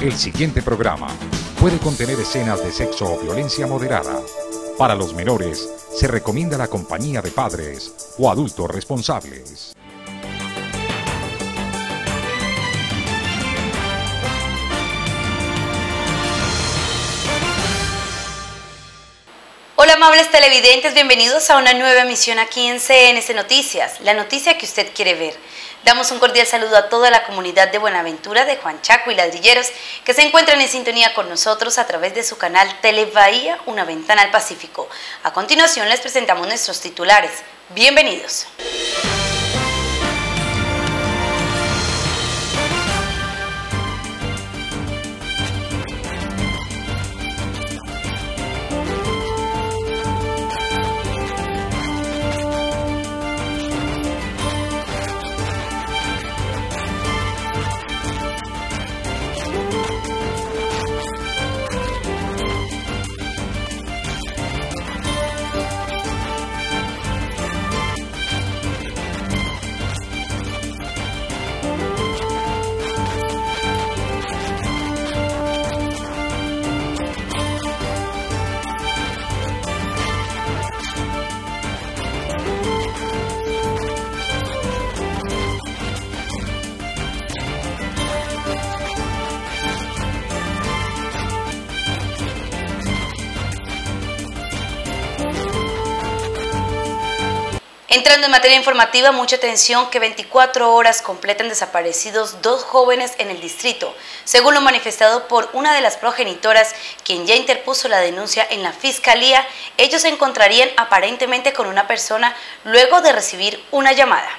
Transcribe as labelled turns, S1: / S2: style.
S1: El siguiente programa puede contener escenas de sexo o violencia moderada. Para los menores, se recomienda la compañía de padres o adultos responsables.
S2: Amables televidentes, bienvenidos a una nueva emisión aquí en CNC Noticias, la noticia que usted quiere ver. Damos un cordial saludo a toda la comunidad de Buenaventura, de Juan Chaco y Ladrilleros que se encuentran en sintonía con nosotros a través de su canal Tele Bahía, una ventana al Pacífico. A continuación les presentamos nuestros titulares. Bienvenidos. Entrando en materia informativa, mucha atención que 24 horas completan desaparecidos dos jóvenes en el distrito, según lo manifestado por una de las progenitoras, quien ya interpuso la denuncia en la fiscalía, ellos se encontrarían aparentemente con una persona luego de recibir una llamada.